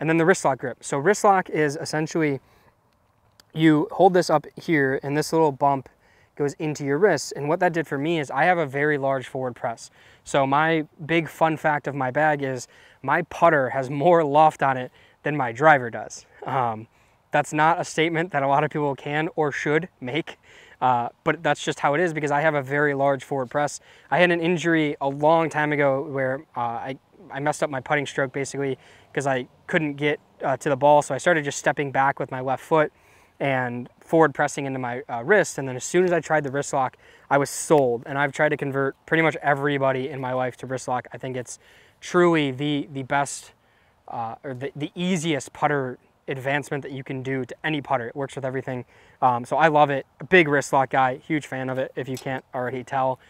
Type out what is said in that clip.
And then the WristLock grip. So WristLock is essentially you hold this up here and this little bump goes into your wrist. And what that did for me is I have a very large forward press. So my big fun fact of my bag is my putter has more loft on it than my driver does. Um, that's not a statement that a lot of people can or should make, uh, but that's just how it is because I have a very large forward press. I had an injury a long time ago where uh, I, I messed up my putting stroke basically because I couldn't get uh, to the ball. So I started just stepping back with my left foot and forward pressing into my uh, wrist. And then as soon as I tried the WristLock, I was sold. And I've tried to convert pretty much everybody in my life to WristLock. I think it's truly the, the best uh, or the, the easiest putter advancement that you can do to any putter. It works with everything. Um, so I love it. A big WristLock guy, huge fan of it if you can't already tell.